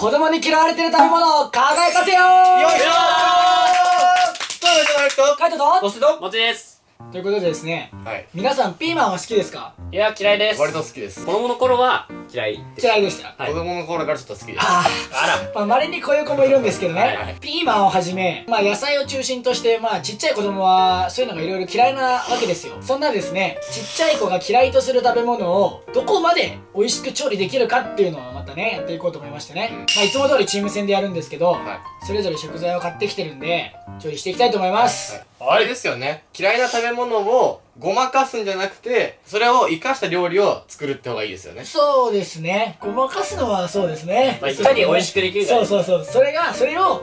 子供に嫌われてる食べ物を輝かせよよいしょー。どうもじゃないとカイトとボスともちですということでですねはい。皆さんピーマンは好きですか？いや嫌いです。割と好きです。子供の頃は嫌い嫌いでした。はい。子供の頃からちょっと好きです。ああら。あまあ稀にこういう子もいるんですけどね、はいはい。ピーマンをはじめ、まあ、野菜を中心として、まあ、ちっちゃい子供はそういうのがいろいろ嫌いなわけですよ。そんなですねちっちゃい子が嫌いとする食べ物をどこまで美味しく調理できるかっていうのをまたねやっていこうと思いましてね、うん。まあ、いつも通りチーム戦でやるんですけど、はい。それぞれ食材を買ってきてるんで調理していきたいと思います、あれですよね。嫌いな食べ物をごまかすんじゃなくてそれを生かした料理を作るって方がいいですよね。そうですね。ごまかすのはそうですね、まあいかに美味しくできるかそうそうそう。それがそれを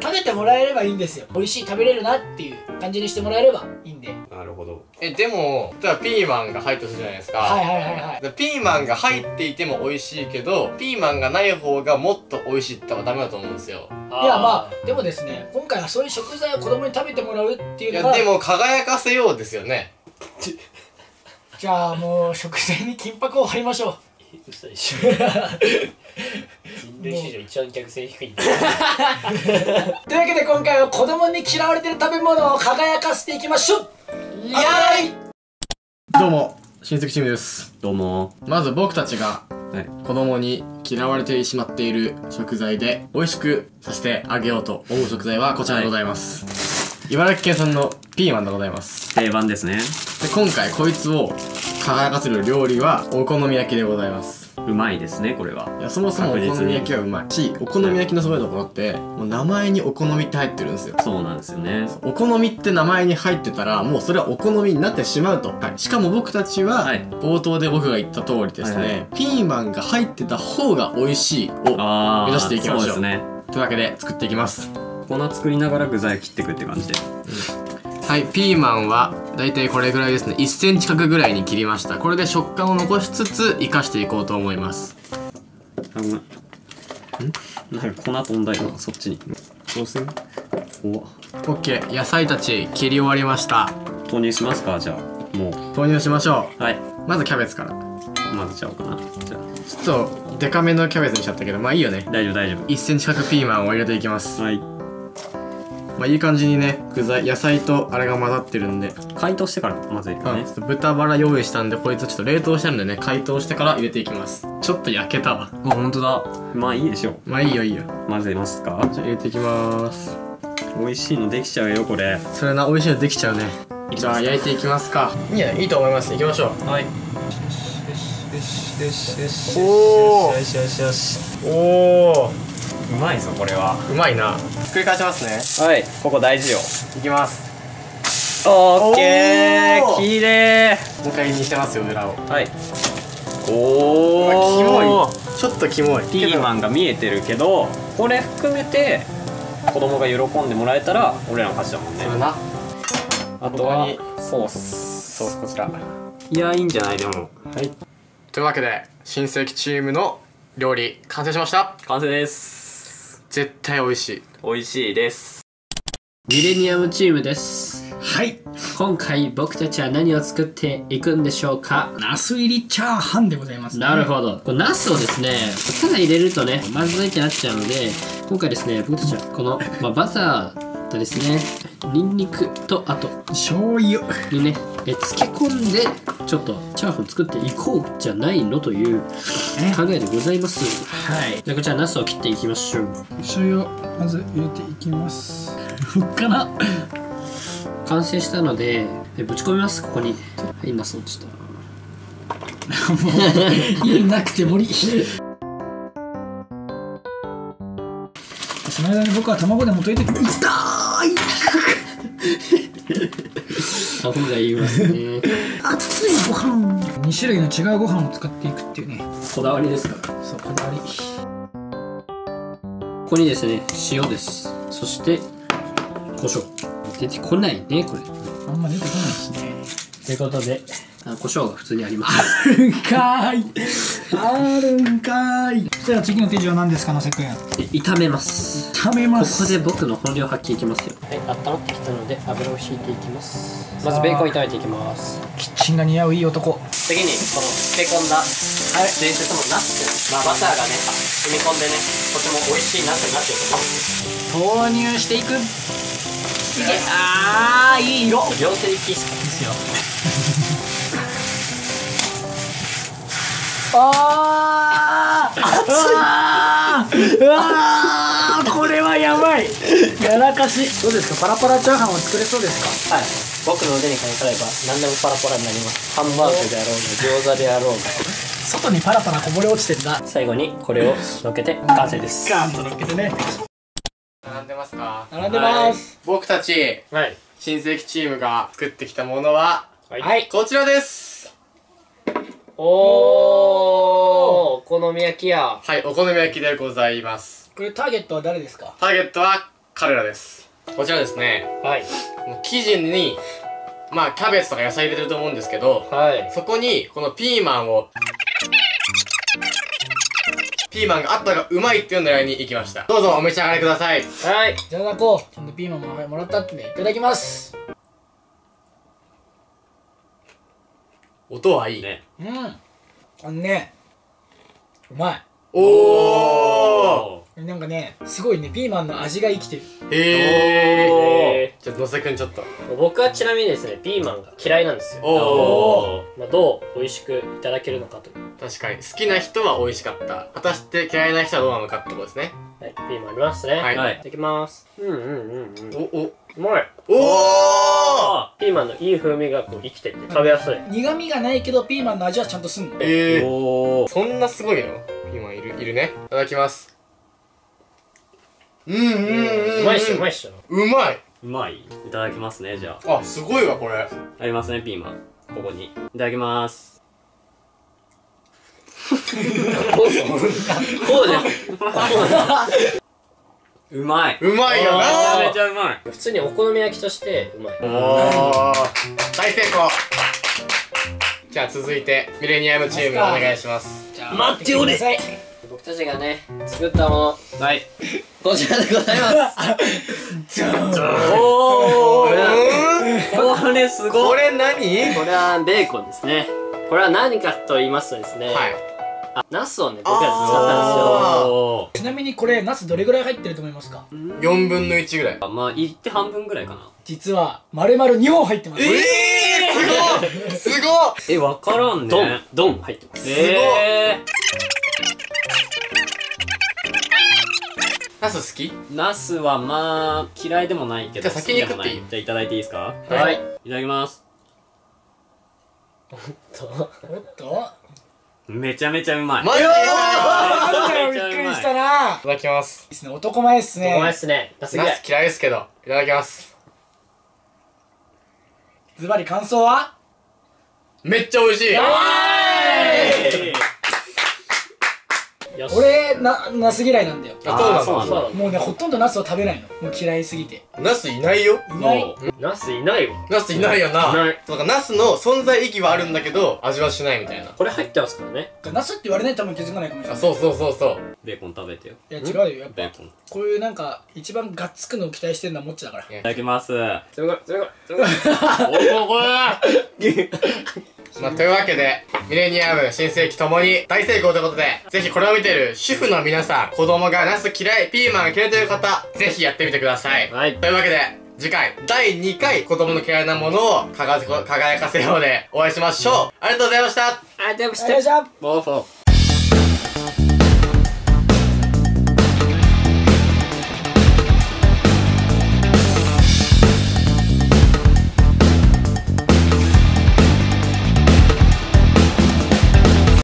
食べてもらえればいいんですよ。美味しい食べれるなっていう感じにしてもらえればいいんで。なるほど。えでも例えばピーマンが入ったとするじゃないですか。はいはいはいはい。でピーマンが入っていても美味しいけどピーマンがない方がもっと美味しいってのはダメだと思うんですよ。いやまあでもですね今回はそういう食材を子供に食べてもらうっていいうのがやでも輝かせようですよね。じゃあもう食材に金箔を貼りましょう 類史上一番客船低い。というわけで今回は子供に嫌われてる食べ物を輝かせていきましょう。イエーイ！どうも親戚チームです。どうも。まず僕たちがはい。子供に嫌われてしまっている食材で美味しくさせてあげようと思う食材はこちらでございます、茨城県産のピーマンでございます。定番ですね。で今回こいつを輝かせる料理はお好み焼きでございますうまいですねこれは。いやそもそもお好み焼きはうまいしお好み焼きのすごいところってもう名前にお好みって入ってるんですよ。そうなんですよね。お好みって名前に入ってたらもうそれはお好みになってしまうと、はい、しかも僕たちは、はい。冒頭で僕が言った通りですね、はい。はいピーマンが入ってた方が美味しいを目指していきましょう。そうね。というわけで作っていきます。粉作りながら具材切っていくって感じではいピーマンはだいたいこれぐらいですね。1センチ角ぐらいに切りました。これで食感を残しつつ生かしていこうと思います。あんん？なんか粉飛んだよそっちに。どうするお OK 野菜たち切り終わりました。投入しますか？じゃあも投入しましょう。はい、うまずキャベツから。混ぜちゃおうかな。じゃあ。ちょっとデカめのキャベツにしちゃったけどまあいいよね。大丈夫大丈1センチ角ピーマンを入れていきます。夫はいまあいい感じにね具材野菜とあれが混ざってるんで。解凍してから混ぜるよね。あちょっと豚バラ用意したんでこいつちょっと冷凍してあるんでね。解凍してから入れていきます。ちょっと焼けたわ。あ本当だ。まあいいでしょう。まあいいよいいよ。混ぜますか？じゃあ入れていきます。美味しいのできちゃうよこれ。それな美味しいのできちゃうね。じゃあ焼いていきますか。いいねいいと思います。いきましょう。はい。よしよしよしおうまいぞこれは。ーうまいな。ひっくり返しますね。はいここ大事よ。いきます。オッケおー。ーきれもう一回見せますよ裏を。いはい。うおわキモおいちょっとキモい。ピーマンが見えてるけどこれ含めて子供が喜んでもらえたら俺らの勝ちだもんね。それな。あとは他ソース。ソースこちら。いやいいんじゃないでも。はい。というわけで新世紀チームの料理完成しました。完成です絶対美味しい。美味しいです。ミレニアムチームです。はい。今回僕たちは何を作っていくんでしょうか？ナス入りチャーハンでございます、ね、なるほど。これナスをですねただ入れるとねまずいってなっちゃうので今回ですね僕たちはこの、まあ、バターとですねニンニクとあと醤油。にねえ漬け込んでちょっとチャーハン作っていこうじゃないのという考えでございます。はい。でこちらナスを切っていきましょう醤油をまず入れていきます。かな。完成したのでえぶち込みます。ここに。はいナス落ちた もういいなくて無理 その間に僕は卵でも溶いて痛いあ今回言いますね。熱いご飯。2種類の違うご飯を使っていくっていうね。こだわりですか？らそうこだわり。ここにですね塩です。そして胡椒。出てこないねこれ。あんま出てこないですね。ということであ胡椒が普通にあります。あるんかーい。あるんかーいそしたら次の手順は何ですかのせくん炒めます。炒めまここで僕の本領発揮いきますよ。はい温まってきたので油を敷いていきます。まずベーコン炒めていきます。キッチンが似合ういい男。次にこの漬け込んだ伝説のナスまあバターがね染み込んでねとても美味しいナスになってると思投入していく。あーいい色。両手でいいっす。かですよ。あ ーあーうわーこれはやばい。やらかし。どうですか？パラパラチャーハンを作れそうですか？はい。僕の腕にかかれば何でもパラパラになります。ハンバーグであろうが餃子であろうが。外にパラパラこぼれ落ちてんだ最後にこれをのっけて完成です。ガーンと乗っけてね。並んでますか？並んでます。僕たちはい。新世紀チームが作ってきたものははい。こちらですおお好み焼きやはいお好み焼きでございますこれターゲットは誰ですかターゲットは彼らですこちらですねはい生地にまあキャベツとか野菜入れてると思うんですけどはいそこにこのピーマンをピーマンがあったがうまいっていうのを狙いに行きましたどうぞお召し上がりくださいはいいただこうちゃんとピーマンももらったってねいただきます音はいい。ね。うん。あのねうまい。おおなんかねすごいねピーマンの味が生きてる。へえじゃあ野瀬くんちょっと。僕はちなみにですねピーマンが嫌いなんですよ。おおまあ、どう美味しくいただけるのかと。確かに。好きな人は美味しかった。果たして嫌いな人はどうなのかってことですね。はいピーマンありますね。はい。いただきます。うんうんうんうん。おおうまい。おおピー！マンのいい風味がこう生きてて食べやすい。苦味がないけどピーマンの味はちゃんとすんの。えー、おー。そんなすごいの？ピーマンいるいるね。いただきます。うんうんうんうまいっしょうまいっしょ。うまい。うまい。いただきますねじゃあ。あすごいわこれ。ありますねピーマン。ここに。いただきます。こうじゃん。う まい。うまいよめちゃなめちゃうまい。普通にお好み焼きとしてうまい。おー。大成功。じゃあ続いてミレニアムチームお願いします。じゃあ待っておれさい。僕たちがね作ったもの。はい。こちらでございます。おーうんこれすごい。これ何？これはベーコンですね。これは何かと言いますとですね、はい。あナスをね僕使ったんこれナスどれぐらい入ってると思いますか？4分の1ぐらい。ーまあいって半分ぐらいかな。実は丸々2本入ってます。ええー、すごいすごいえわからんね。ドンドン。入ってます。えナス好き？ー、ナスはまあ嫌いでもないけどじゃあ先に食っていい？好きでもない。じゃあいただいていいですか？はい。い。ただきます。と。おっと。めちゃめちゃうまい。マジで？したな。いただきます。いですね。男前っすね。お前っすね。ナス嫌いですけどいただきます。ズバリ感想は？めっちゃ美味しい俺なナス嫌いなんだよ。あそうなんだ。もうねほとんどナスを食べないの。もう嫌いすぎて。ナスいないよ。い。ないナスいないわ。ナスいないよな。いない。そうか、ナスの存在意義はあるんだけど、味はしないみたいな。これ入ってますからね。ナスって言われないと多分気づかないかもしれあ、ない。そうそうそうそう。ベーコン食べてよ。いや違うよやっぱ。ベーコン。いこういうなんか一番がっつくのを期待してるのはもっちだから。ただきます。すごいすごいすごい。おお、これ まあ、というわけで、ミレニアム、新世紀ともに大成功ということで、ぜひこれを見てる主婦の皆さん、子供がナス嫌い、ピーマンが嫌いという方、ぜひやってみてください。はいというわけで、次回、第2回、子供の嫌いなものを輝か輝かせようでお会いしましょう。ありがとうございましたあでもしよいしょボーフォー